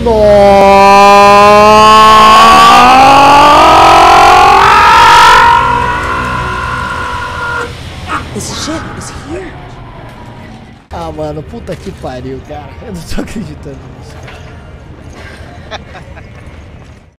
This shit is here. Ah, mano, puta que pariu, cara. Eu não tô acreditando nisso.